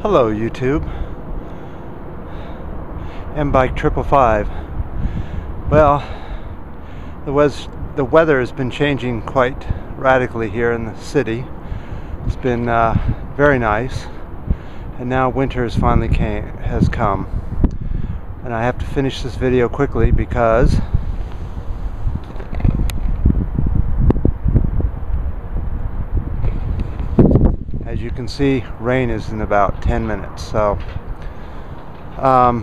Hello YouTube. M-Bike Triple Five. Well, the, was, the weather has been changing quite radically here in the city. It's been uh, very nice, and now winter has finally came, has come. And I have to finish this video quickly because can see rain is in about 10 minutes so um,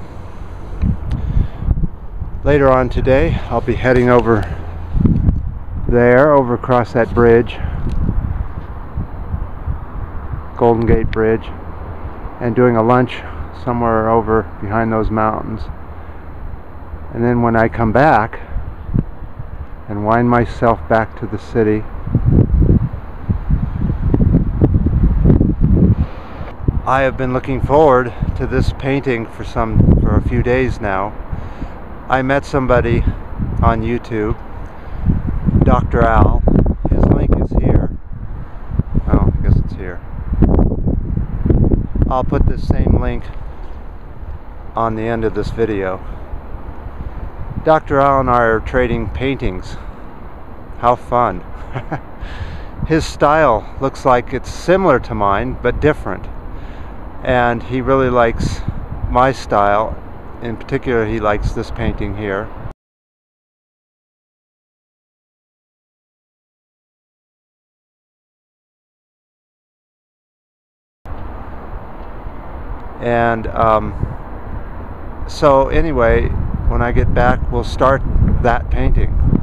later on today I'll be heading over there over across that bridge Golden Gate Bridge and doing a lunch somewhere over behind those mountains. And then when I come back and wind myself back to the city I have been looking forward to this painting for some for a few days now. I met somebody on YouTube, Dr. Al. His link is here. Oh, I guess it's here. I'll put this same link on the end of this video. Dr. Al and I are trading paintings. How fun. His style looks like it's similar to mine, but different and he really likes my style. In particular, he likes this painting here. And um, so anyway, when I get back, we'll start that painting.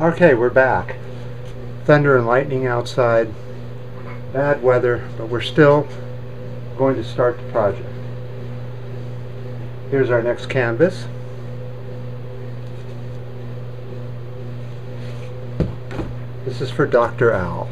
Okay, we're back. Thunder and lightning outside. Bad weather, but we're still going to start the project. Here's our next canvas. This is for Dr. Al.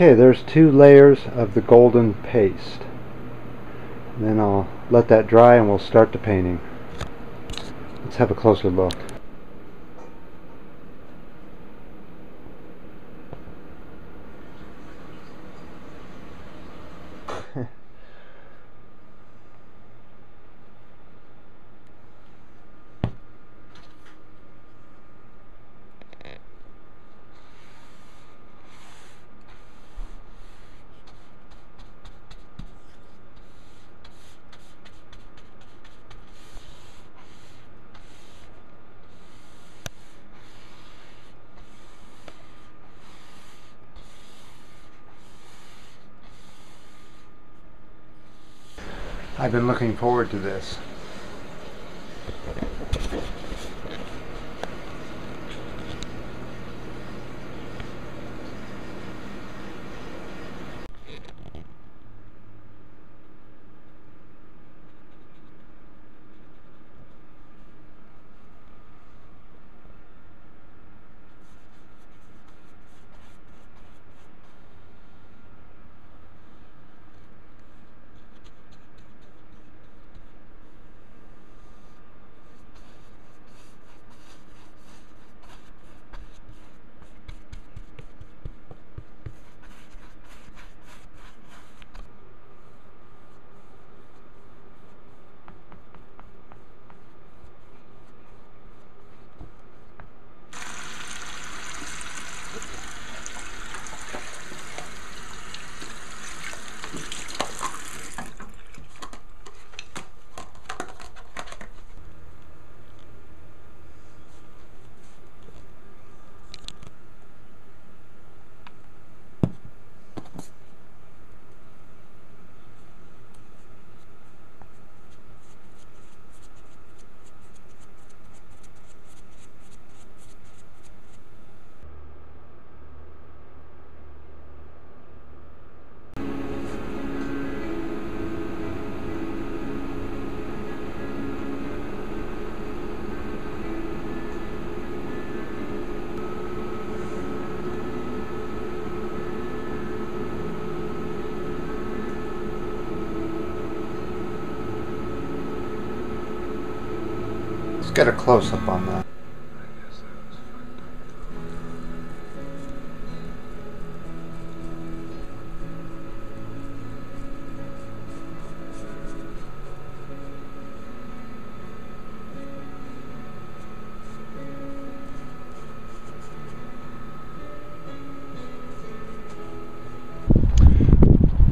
Okay, there's two layers of the golden paste. And then I'll let that dry and we'll start the painting. Let's have a closer look. I've been looking forward to this. Let's get a close-up on that.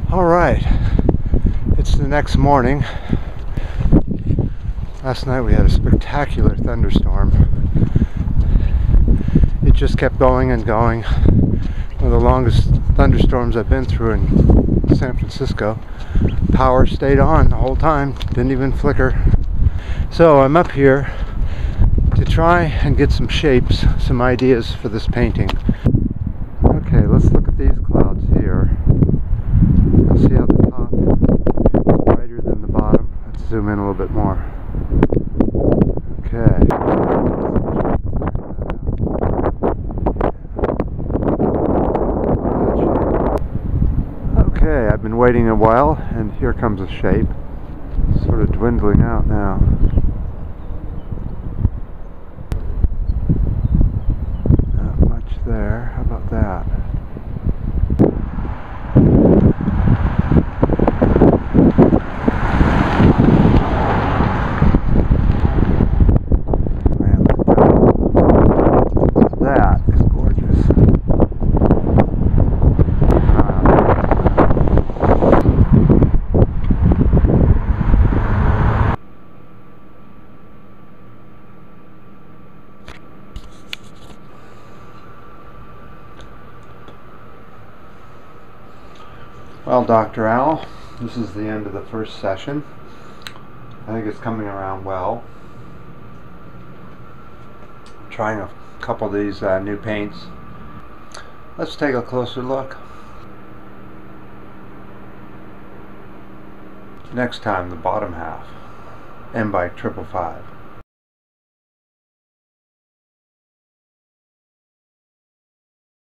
All right, it's the next morning. Last night we had a spectacular thunderstorm. It just kept going and going. One of the longest thunderstorms I've been through in San Francisco. Power stayed on the whole time, didn't even flicker. So I'm up here to try and get some shapes, some ideas for this painting. Okay, let's look at these clouds here. See how the top is brighter than the bottom? Let's zoom in a little bit more. Okay. I've been waiting a while and here comes a shape. sort of dwindling out now. Not much there. How about that? Man, look at that. That is gorgeous. Well, Dr. Al, this is the end of the first session. I think it's coming around well. trying a couple of these uh, new paints. Let's take a closer look. Next time, the bottom half. M by triple five.